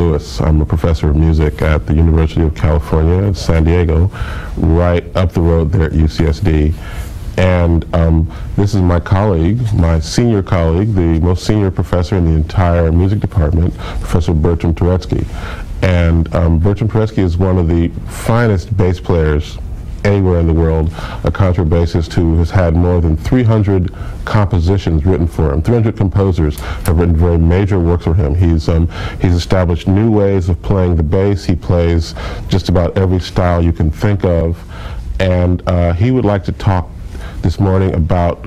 Lewis. I'm a professor of music at the University of California, San Diego, right up the road there at UCSD. And um, this is my colleague, my senior colleague, the most senior professor in the entire music department, Professor Bertram Turetzky. And um, Bertram Turetzky is one of the finest bass players anywhere in the world, a contrabassist who has had more than 300 compositions written for him. 300 composers have written very major works for him. He's, um, he's established new ways of playing the bass. He plays just about every style you can think of. And uh, he would like to talk this morning about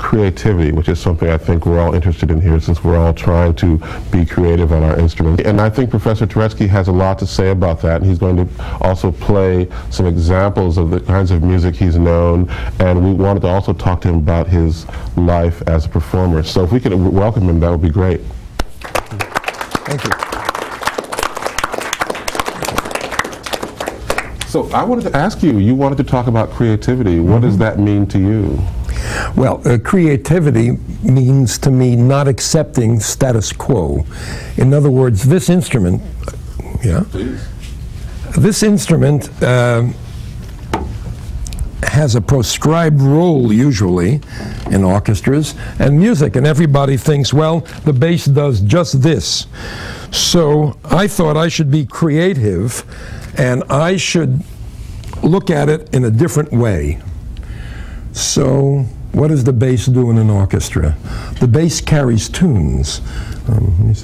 creativity, which is something I think we're all interested in here since we're all trying to be creative on our instruments. And I think Professor Turetzky has a lot to say about that, and he's going to also play some examples of the kinds of music he's known, and we wanted to also talk to him about his life as a performer. So if we could welcome him, that would be great. Thank you. So I wanted to ask you, you wanted to talk about creativity. What does mm-hmm. that mean to you? Well, uh, creativity means to me not accepting status quo. In other words, this instrument, yeah, this instrument um, has a proscribed role usually in orchestras and music, and everybody thinks, well, the bass does just this. So I thought I should be creative and I should look at it in a different way. So what does the bass do in an orchestra? The bass carries tunes. Um,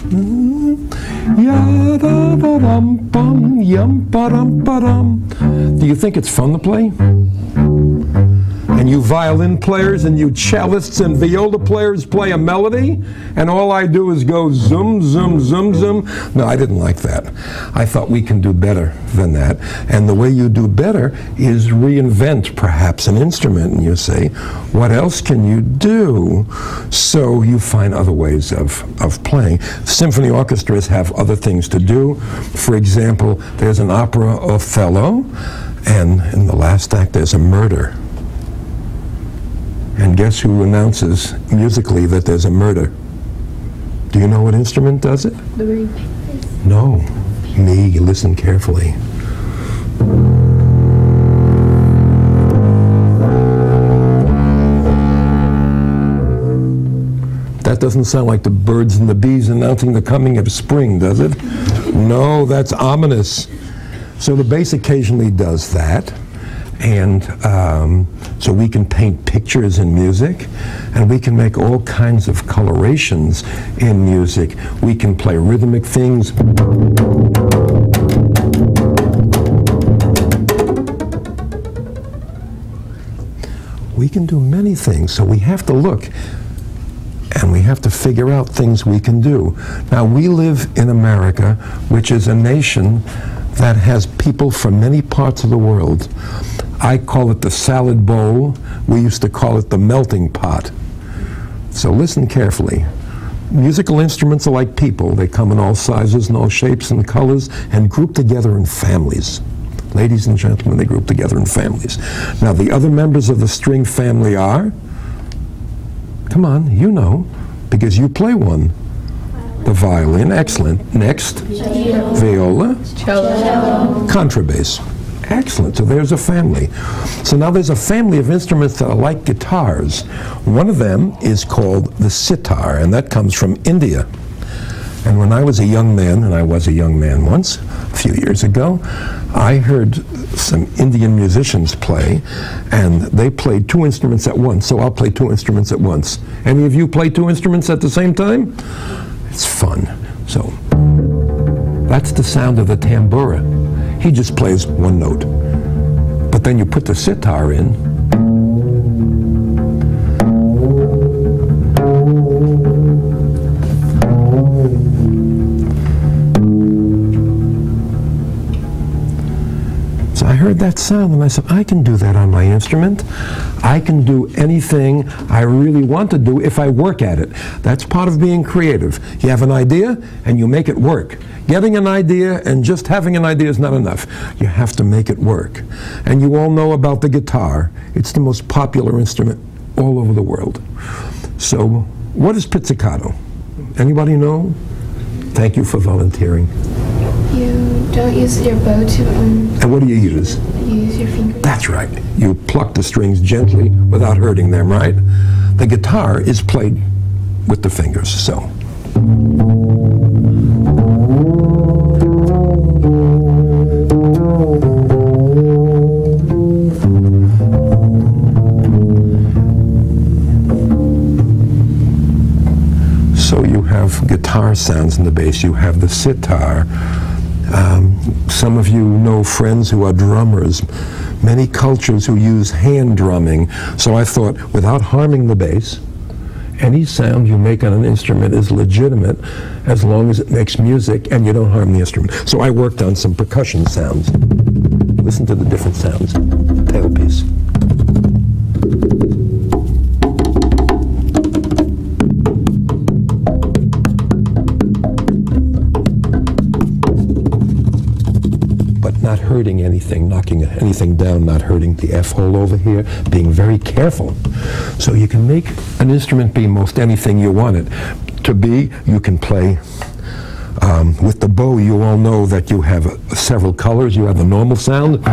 do you think it's fun to play? And you violin players and you cellists and viola players play a melody, and all I do is go zoom, zoom, zoom, zoom. No, I didn't like that. I thought we can do better than that. And the way you do better is reinvent perhaps an instrument, and you say, what else can you do? So you find other ways of, of playing. Symphony orchestras have other things to do. For example, there's an opera Othello, and in the last act there's a murder. And guess who announces musically that there's a murder? Do you know what instrument does it? The ring. No. Me. Listen carefully. That doesn't sound like the birds and the bees announcing the coming of spring, does it? No, that's ominous. So the bass occasionally does that and um, so we can paint pictures in music and we can make all kinds of colorations in music. We can play rhythmic things. We can do many things so we have to look and we have to figure out things we can do. Now we live in america which is a nation that has people from many parts of the world I call it the salad bowl. We used to call it the melting pot. So listen carefully. Musical instruments are like people. They come in all sizes and all shapes and colors and group together in families. Ladies and gentlemen, they group together in families. Now, the other members of the string family are, come on, you know, because you play one. The violin, excellent. Next, viola, Cello. contrabass. Excellent. So there's a family. So now there's a family of instruments that are like guitars. One of them is called the sitar, and that comes from India. And when I was a young man, and I was a young man once, a few years ago, I heard some Indian musicians play, and they played two instruments at once, so I'll play two instruments at once. Any of you play two instruments at the same time? It's fun. So that's the sound of the tambura. He just plays one note. But then you put the sitar in, heard that sound and I said, I can do that on my instrument. I can do anything I really want to do if I work at it. That's part of being creative. You have an idea and you make it work. Getting an idea and just having an idea is not enough. You have to make it work. And you all know about the guitar. It's the most popular instrument all over the world. So what is pizzicato? Anybody know? Thank you for volunteering. You don't use your bow to um, And what do you use? you use your fingers. That's right. You pluck the strings gently without hurting them, right? The guitar is played with the fingers, so. So you have guitar sounds in the bass, you have the sitar. Some of you know friends who are drummers, many cultures who use hand drumming. So I thought, without harming the bass, any sound you make on an instrument is legitimate as long as it makes music and you don't harm the instrument. So I worked on some percussion sounds. Listen to the different sounds. Tailpiece. but not hurting anything, knocking anything down, not hurting the F hole over here, being very careful. So you can make an instrument be most anything you want it to be. You can play. Um, with the bow, you all know that you have several colors. You have the normal sound.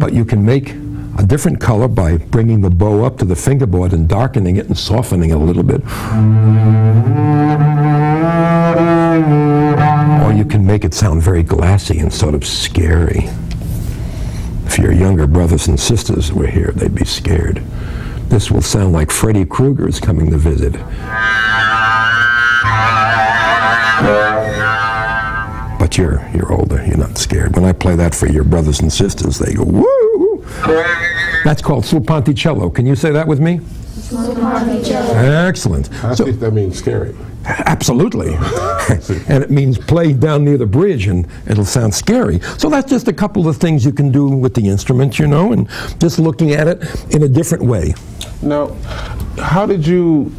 But you can make a different color by bringing the bow up to the fingerboard and darkening it and softening it a little bit. Or you can make it sound very glassy and sort of scary. If your younger brothers and sisters were here, they'd be scared. This will sound like Freddy Krueger is coming to visit. But you're you're older. You're not scared. When I play that for your brothers and sisters, they go woo. That's called sul ponticello. Can you say that with me? Excellent. I So, think that means scary. absolutely. and it means play down near the bridge and it'll sound scary. So that's just a couple of things you can do with the instrument, you know, and just looking at it in a different way. Now, how did you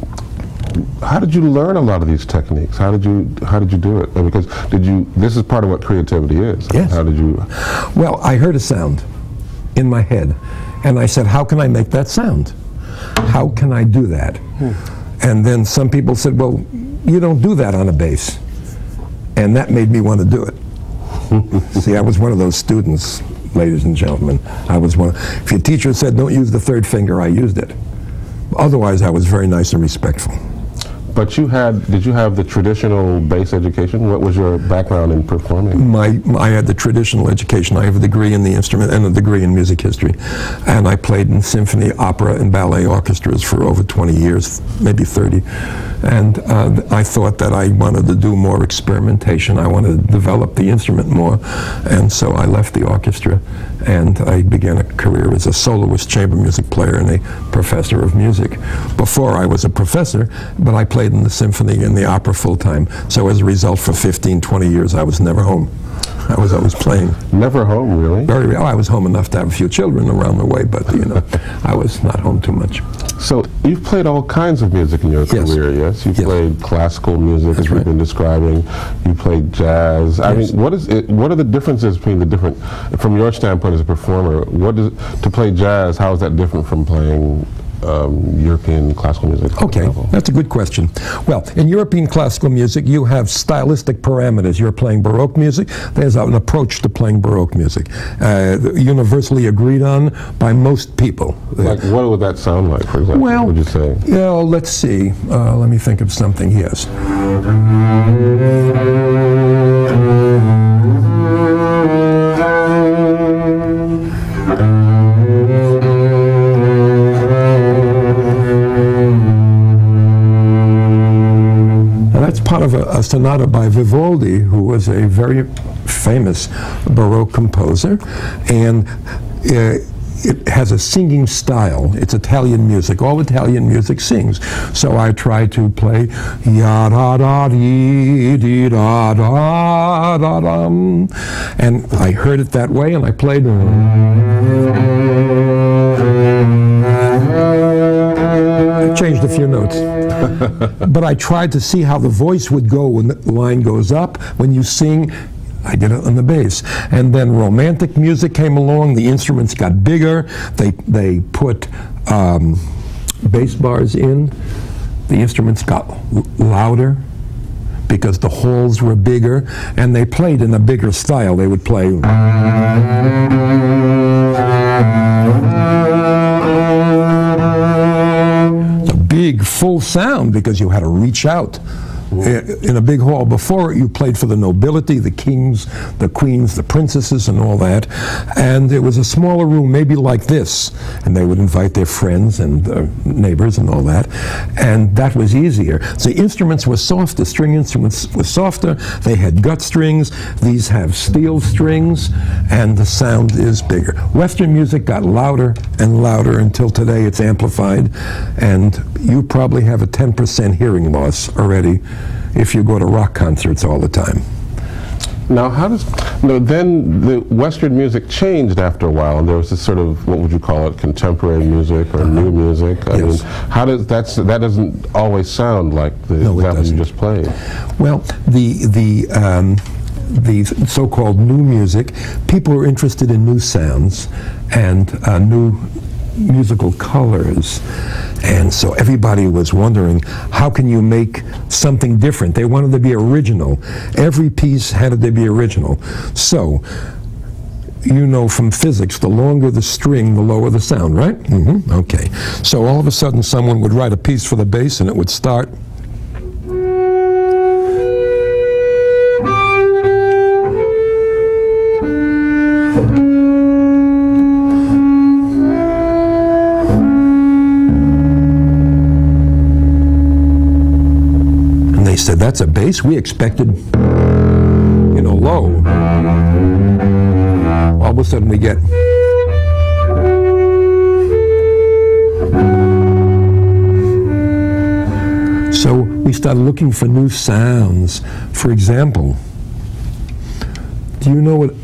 how did you learn a lot of these techniques? How did you how did you do it? Because did you this is part of what creativity is. Yes. How did you Well, I heard a sound in my head, and I said, How can I make that sound? How can I do that? Hmm. And then some people said, Well, you don't do that on a bass. And that made me want to do it. See, I was one of those students, ladies and gentlemen. I was one. If your teacher said, Don't use the third finger, I used it. Otherwise, I was very nice and respectful. But you had did you have the traditional bass education? What was your background in performing? My, I had the traditional education. I have a degree in the instrument and a degree in music history. And I played in symphony, opera, and ballet orchestras for over 20 years, maybe 30. And uh, I thought that I wanted to do more experimentation. I wanted to develop the instrument more. And so I left the orchestra and I began a career as a soloist chamber music player and a professor of music. Before I was a professor, but I played in the symphony and the opera full time. So as a result, for 15, 20 years, I was never home. I was always playing. Never home, really. Very, oh, I was home enough to have a few children around the way, but you know, I was not home too much. So you've played all kinds of music in your Yes. career, yes? You've Yes. played classical music, as That's we've been describing. You played jazz. I mean, what is it, what are the differences between the different, from your standpoint as a performer? What is to play jazz? How is that different from playing um, European classical music? Okay, example? that's a good question. Well, in European classical music, you have stylistic parameters. You're playing Baroque music. There's an approach to playing Baroque music, uh, universally agreed on by most people. Like, what would that sound like, for example? Well, would you say? Yeah, let's see. Uh, let me think of something. Yes. A, sonata by Vivaldi, who was a very famous Baroque composer, and uh, it has a singing style. It's Italian music. All Italian music sings. So I try to play ya da da dee dee da da da dum, and I heard it that way, and I played. I changed a few notes. but I tried to see how the voice would go when the line goes up. When you sing, I did it on the bass. And then romantic music came along. The instruments got bigger. They they put um, bass bars in. The instruments got louder because the halls were bigger, and they played in a bigger style. They would play. Big full sound because you had to reach out in a big hall. Before you played for the nobility, the kings, the queens, the princesses, and all that. And it was a smaller room, maybe like this, and they would invite their friends and uh, neighbors and all that. And that was easier. The instruments were softer. String instruments were softer. They had gut strings. These have steel strings, and the sound is bigger. Western music got louder and louder until today it's amplified, and you probably have a 10% hearing loss already if you go to rock concerts all the time. Now, how does no? Then the Western music changed after a while, and there was this sort of what would you call it, contemporary music or new music? I Yes. mean, how does that's that doesn't always sound like the No, example you just played? Well, the the um, the so-called new music, people are interested in new sounds and uh, new musical colors, and so everybody was wondering how can you make something different. They wanted to be original. Every piece had to be original. So. You know from physics, the longer the string, the lower the sound, right? hmm Okay. So all of a sudden, someone would write a piece for the bass, and it would start We expected, you know, low. All of a sudden we get. So we started looking for new sounds. For example, do you know what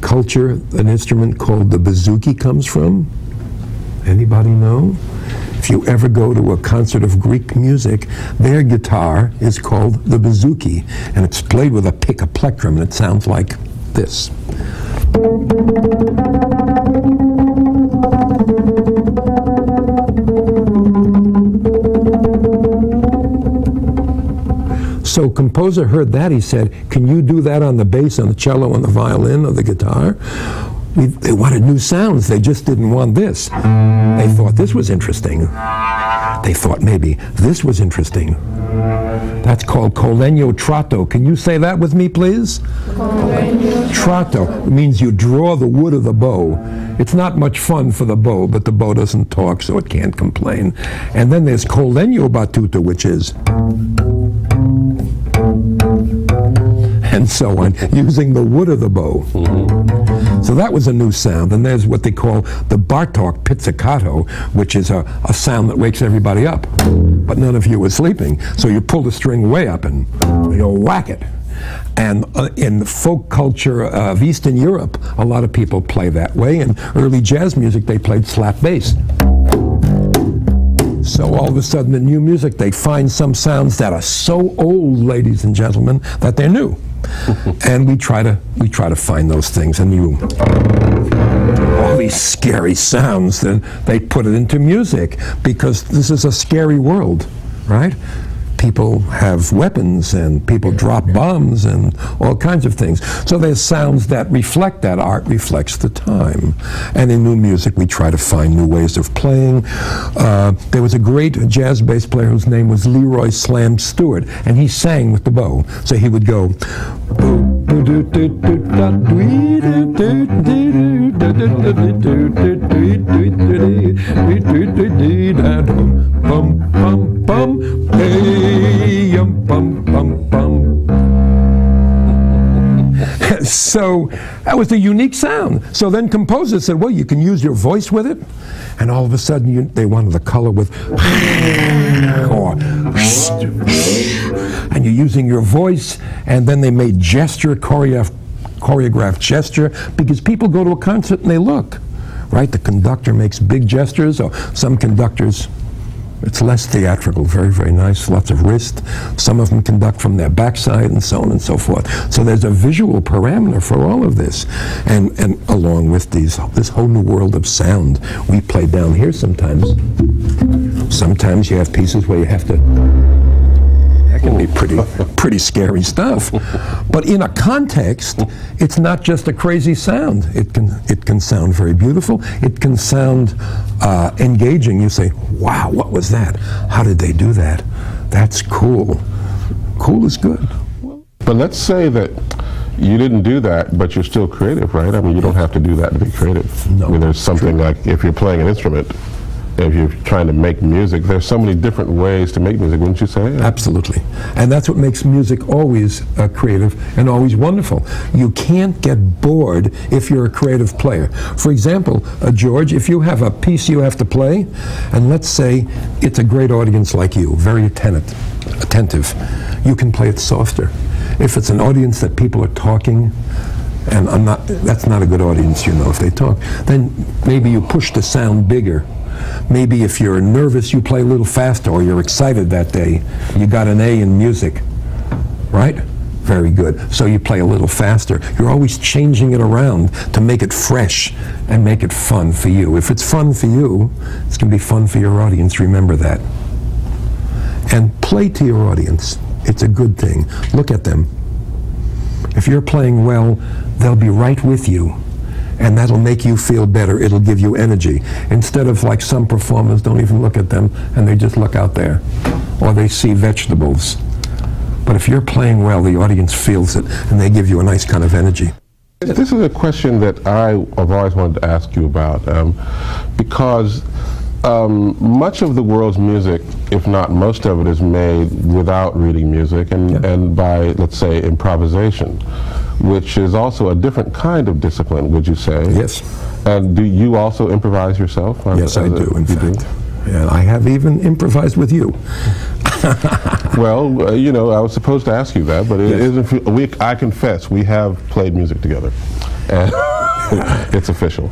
culture an instrument called the bouzouki comes from? Anybody know? If you ever go to a concert of Greek music, their guitar is called the bouzouki, and it's played with a pick, a plectrum, and it sounds like this. So composer heard that. He said, "Can you do that on the bass, on the cello, on the violin, or the guitar?" We, they wanted new sounds. They just didn't want this. They thought this was interesting. They thought maybe this was interesting. That's called col legno tratto. Can you say that with me, please? Tratto means you draw the wood of the bow. It's not much fun for the bow, but the bow doesn't talk, so it can't complain. And then there's col legno battuto, which is and so on, using the wood of the bow. So that was a new sound. And there's what they call the Bartok pizzicato, which is a, a sound that wakes everybody up. But none of you were sleeping. So you pull the string way up and you whack it. And uh, in the folk culture of Eastern Europe, a lot of people play that way. In early jazz music, they played slap bass. So all of a sudden, in new music, they find some sounds that are so old, ladies and gentlemen, that they're new. and we try to we try to find those things, and you all these scary sounds. Then they put it into music because this is a scary world, right? People have weapons and people drop bombs and all kinds of things. So there's sounds that reflect that. Art reflects the time. And in new music, we try to find new ways of playing. Uh, there was a great jazz bass player whose name was Leroy Slam Stewart, and he sang with the bow. So he would go. So that was a unique sound. So then composers said, well, you can use your voice with it. And all of a sudden, you, they wanted the color with, or, and you're using your voice. And then they made gesture, choreographed gesture, because people go to a concert and they look, right? The conductor makes big gestures, or some conductors It's less theatrical, very, very nice, lots of wrist. Some of them conduct from their backside and so on and so forth. So there's a visual parameter for all of this. And, and along with these, this whole new world of sound, we play down here sometimes. Sometimes you have pieces where you have to that can be pretty, pretty scary stuff. But in a context, it's not just a crazy sound. It can, it can sound very beautiful. It can sound uh, engaging. You say, wow, what was that? How did they do that? That's cool. Cool is good. But let's say that you didn't do that, but you're still creative, right? I mean, you don't have to do that to be creative. No, I mean, there's something like if you're playing an instrument, if you're trying to make music, there's so many different ways to make music, wouldn't you say? Absolutely. And that's what makes music always uh, creative and always wonderful. You can't get bored if you're a creative player. For example, uh, George, if you have a piece you have to play, and let's say it's a great audience like you, very attentive, attentive, you can play it softer. If it's an audience that people are talking, and I'm not, that's not a good audience, you know, if they talk, then maybe you push the sound bigger Maybe if you're nervous, you play a little faster, or you're excited that day. You got an A in music, right? Very good. So you play a little faster. You're always changing it around to make it fresh and make it fun for you. If it's fun for you, it's going to be fun for your audience. Remember that. And play to your audience. It's a good thing. Look at them. If you're playing well, they'll be right with you and that'll make you feel better. It'll give you energy. Instead of like some performers don't even look at them and they just look out there or they see vegetables. But if you're playing well, the audience feels it and they give you a nice kind of energy. This is a question that I have always wanted to ask you about um, because um, much of the world's music, if not most of it, is made without reading music and, Yeah. and by, let's say, improvisation, which is also a different kind of discipline, would you say? Yes. And do you also improvise yourself? Yes, I do, in you fact. And I have even improvised with you. Well, uh, you know, I was supposed to ask you that, but it Yes. isn't. We, I confess, we have played music together, and it's official.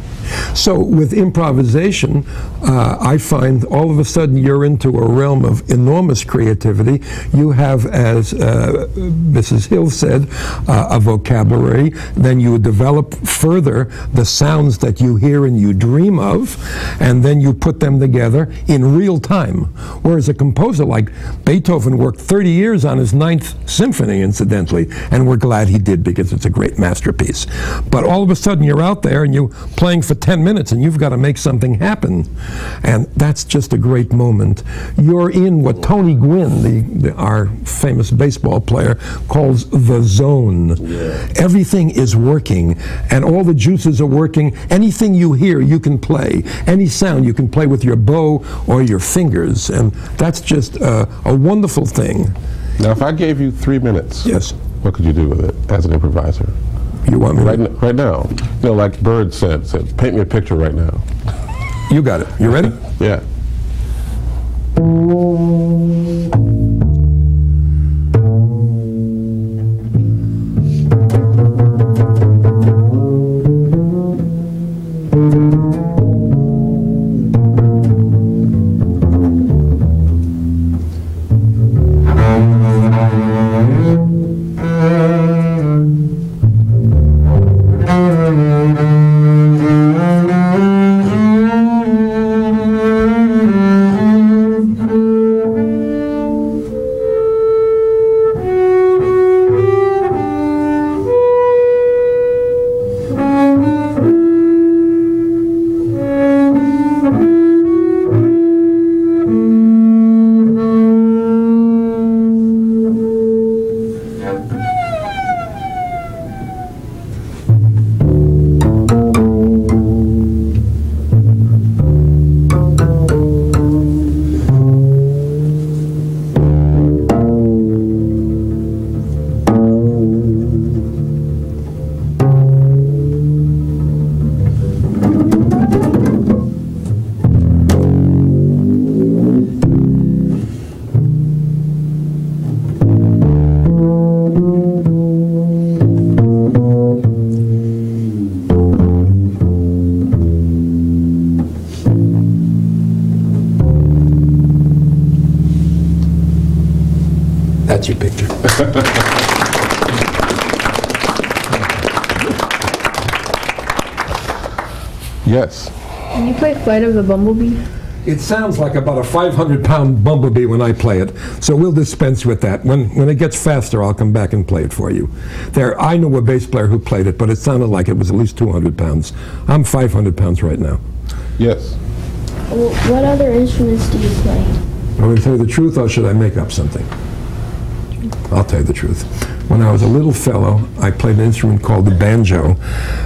So with improvisation, uh, I find all of a sudden you're into a realm of enormous creativity. You have, as uh, Mrs. Hill said, uh, a vocabulary. Then you develop further the sounds that you hear and you dream of, and then you put them together in real time. Whereas a composer like Beethoven worked 30 years on his Ninth Symphony, incidentally, and we're glad he did because it's a great masterpiece. But all of a sudden you're out there and you're playing for 10 minutes and you've got to make something happen. And that's just a great moment. You're in what Tony Gwynn, the, the, our famous baseball player, calls the zone. Everything is working and all the juices are working. Anything you hear, you can play. Any sound, you can play with your bow or your fingers. And that's just a, a wonderful thing. Now, if I gave you three minutes, Yes. what could you do with it as an improviser? You want me Right, to? right now, you know, like Bird said, said, paint me a picture right now. You got it. You ready? Yeah. That's your picture. Yes. Can you play Flight of the Bumblebee? It sounds like about a 500-pound bumblebee when I play it, so we'll dispense with that. When, when it gets faster, I'll come back and play it for you. There, I know a bass player who played it, but it sounded like it was at least 200 pounds. I'm 500 pounds right now. Yes. Wh- What other instruments do you play? I'm going to tell you the truth, or should I make up something? I'll tell you the truth. When I was a little fellow, I played an instrument called the banjo,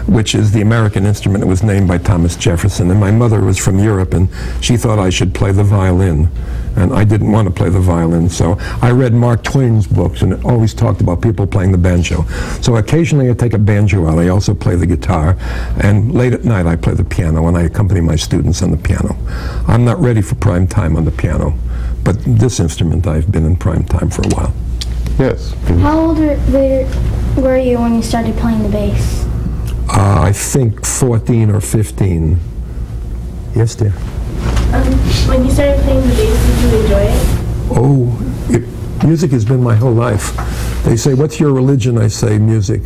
which is the American instrument. It was named by Thomas Jefferson. And my mother was from Europe, and she thought I should play the violin. And I didn't want to play the violin, so I read Mark Twain's books, and it always talked about people playing the banjo. So occasionally I take a banjo out. I also play the guitar, and late at night I play the piano, and I accompany my students on the piano. I'm not ready for prime time on the piano, but this instrument I've been in prime time for a while. Yes. How old were, you when you started playing the bass? Uh, I think 14 or 15. Yes, dear. Um, when you started playing the bass, did you enjoy it? Oh, it, music has been my whole life. They say, What's your religion? I say, Music.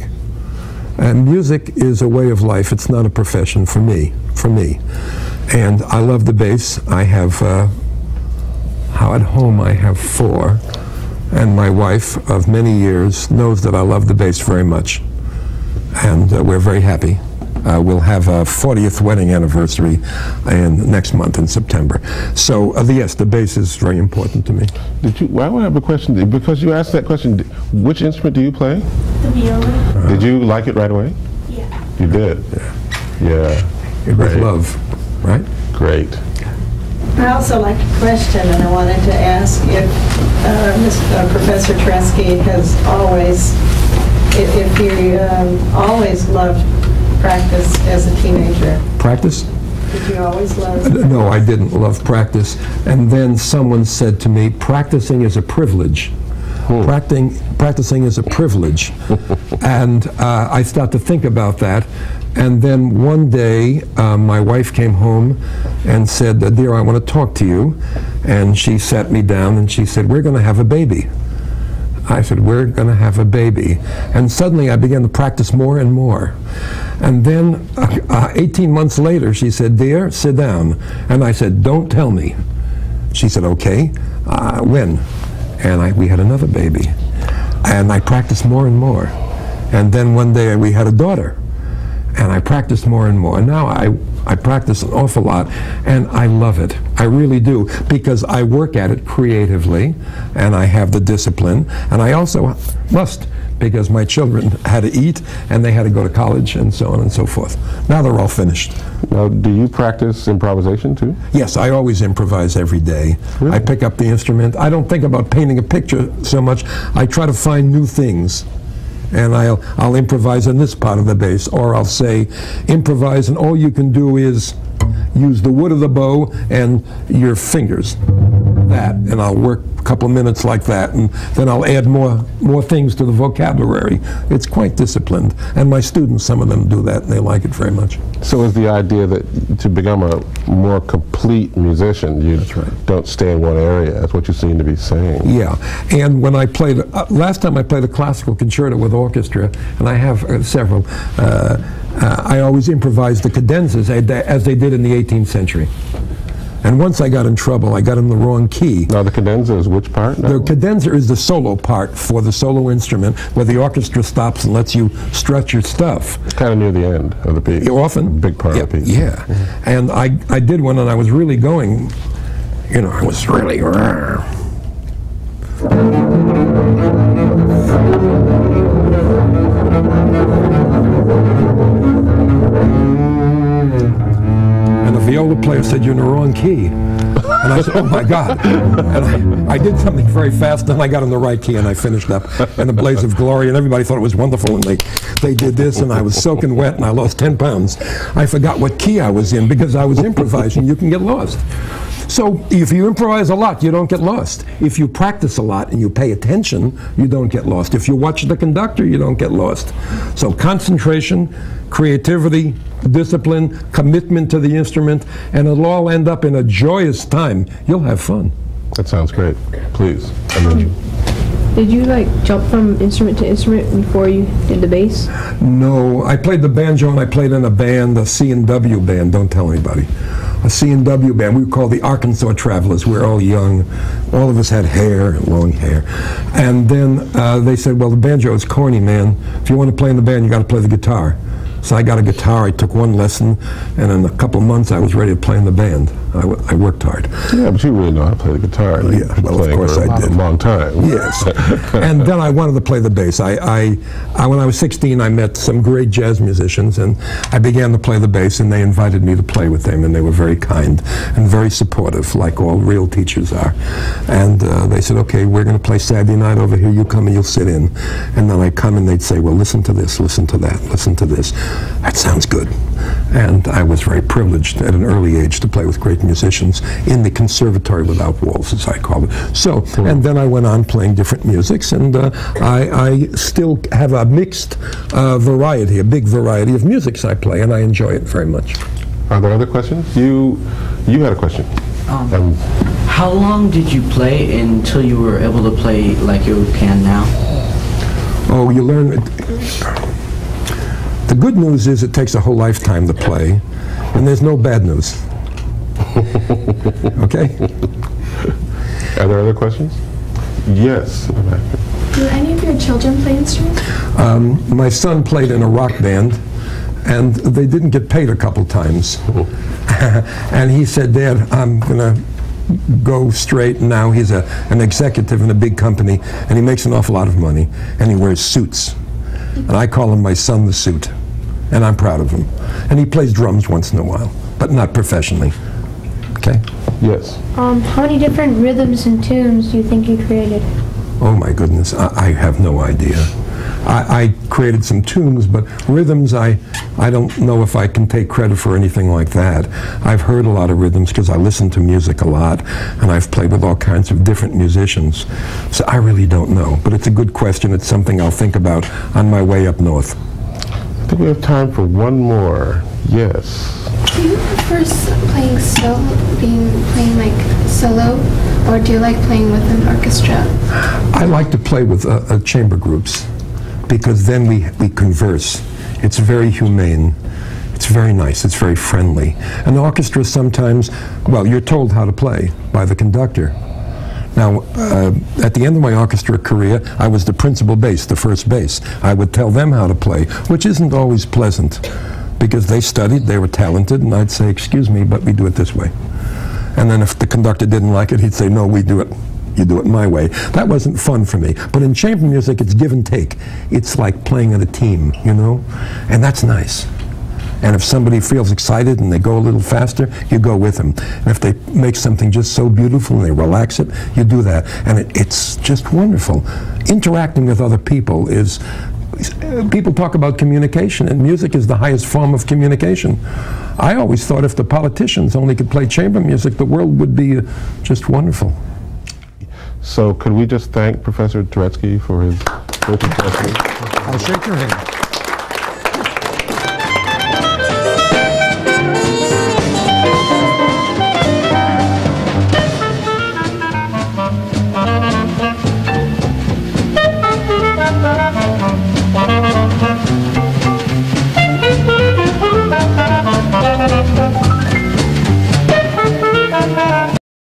And music is a way of life. It's not a profession for me. For me. And I love the bass. I have, uh, how at home I have four. And my wife of many years knows that I love the bass very much. And uh, we're very happy. Uh, we'll have a 40th wedding anniversary in next month in September. So uh, the, yes, the bass is very important to me. Did you? Well, I wanna have a question because you asked that question. Which instrument do you play? The viola? Did you like it right away? Yeah. You did. Yeah. It was love, right? Great. I also like to question, and I wanted to ask if uh, Ms., uh, Professor Tresky has always, if if you um, always loved practice as a teenager. Practice? Did you always love? No, I didn't love practice. And then someone said to me, practicing is a privilege. Practicing, practicing is a privilege. and uh, I started to think about that. And then one day, uh, my wife came home and said, Dear, I want to talk to you. And she sat me down and she said, We're going to have a baby. I said, We're going to have a baby. And suddenly I began to practice more and more. And then uh, uh, 18 months later, she said, Dear, sit down. And I said, Don't tell me. She said, Okay. Uh, when? And I, we had another baby. And I practiced more and more. And then one day we had a daughter. And I practiced more and more. And now I, I practice an awful lot, and I love it. I really do, because I work at it creatively, and I have the discipline, and I also must, because my children had to eat, and they had to go to college, and so on and so forth. Now they're all finished. Now, do you practice improvisation too? Yes, I always improvise every day. I pick up the instrument. I don't think about painting a picture so much. I try to find new things. And I'll, I'll improvise on this part of the bass, or I'll say, improvise, and all you can do is use the wood of the bow and your fingers. That, and I'll work a couple of minutes like that, and then I'll add more, more things to the vocabulary. It's quite disciplined. And my students, some of them do that, and they like it very much. So is the idea that to become a more complete musician, you right. don't stay in one area. That's what you seem to be saying. Yeah, and when I played, uh, last time I played a classical concerto with orchestra, and I have uh, several, uh, uh, I always improvised the cadenzas as they- as they did in the 18th century. And once I got in trouble, I got in the wrong key. Now, the cadenza is which part? The cadenza is the solo part for the solo instrument, where the orchestra stops and lets you stretch your stuff. It's kind of near the end of the piece. Often. Big part yeah, of the piece. Yeah. And I, I did one, and I was really going, you know, I was really. The player said, You're in the wrong key. And I said, Oh my God. And I, I did something very fast, and I got in the right key, and I finished up in a blaze of glory, and everybody thought it was wonderful. And they, they did this, and I was soaking wet, and I lost 10 pounds. I forgot what key I was in because I was improvising. You can get lost. So if you improvise a lot, you don't get lost. If you practice a lot and you pay attention, you don't get lost. If you watch the conductor, you don't get lost. So concentration, creativity, discipline, commitment to the instrument, and it'll all end up in a joyous time. You'll have fun. That sounds great. Please. I mean, Did you like jump from instrument to instrument before you did the bass? No, I played the banjo and I played in a band, a C&W band, don't tell anybody. A C&W band, we were called the Arkansas Travelers. We were all young. All of us had hair, long hair. And then uh, they said, well, the banjo is corny, man. If you want to play in the band, you got to play the guitar. So I got a guitar, I took one lesson, and in a couple of months I was ready to play in the band. I, w- I worked hard. Yeah, but you really know how to play the guitar. Yeah, well, of course for a I did. long time. Yes. and then I wanted to play the bass. I, I, I, when I was 16, I met some great jazz musicians, and I began to play the bass, and they invited me to play with them, and they were very kind and very supportive, like all real teachers are. And uh, they said, okay, we're going to play Saturday night over here. You come and you'll sit in. And then I come and they'd say, well, listen to this, listen to that, listen to this. That sounds good. And I was very privileged at an early age to play with great musicians in the conservatory without walls, as I call it. So, and then I went on playing different musics, and uh, I, I still have a mixed uh, variety, a big variety of musics I play, and I enjoy it very much. Are there other questions? You, you had a question. Um, How long did you play until you were able to play like you can now? Oh, you learn. The good news is it takes a whole lifetime to play, and there's no bad news. okay? Are there other questions? Yes. Do any of your children play instruments? Um, my son played in a rock band, and they didn't get paid a couple times. and he said, Dad, I'm going to go straight. And now he's a, an executive in a big company, and he makes an awful lot of money, and he wears suits. And I call him my son the suit, and I'm proud of him. And he plays drums once in a while, but not professionally. Okay? Yes. Um, how many different rhythms and tunes do you think you created? Oh my goodness, I, I have no idea. I, I created some tunes, but rhythms, I, I don't know if I can take credit for anything like that. I've heard a lot of rhythms because I listen to music a lot, and I've played with all kinds of different musicians. So I really don't know, but it's a good question. It's something I'll think about on my way up north. Think we have time for one more. Yes. Do you prefer playing solo, being playing like solo, or do you like playing with an orchestra? I like to play with uh, uh, chamber groups because then we, we converse. It's very humane. It's very nice. It's very friendly. An orchestra sometimes, well, you're told how to play by the conductor. Now, uh, at the end of my orchestra career, I was the principal bass, the first bass. I would tell them how to play, which isn't always pleasant because they studied, they were talented, and I'd say, excuse me, but we do it this way. And then if the conductor didn't like it, he'd say, no, we do it. You do it my way. That wasn't fun for me. But in chamber music, it's give and take. It's like playing in a team, you know? And that's nice. And if somebody feels excited and they go a little faster, you go with them. And if they make something just so beautiful and they relax it, you do that. And it, it's just wonderful. Interacting with other people is. People talk about communication, and music is the highest form of communication. I always thought if the politicians only could play chamber music, the world would be uh, just wonderful. So could we just thank Professor Turetzky for his terrific questions? I'll shake your hand.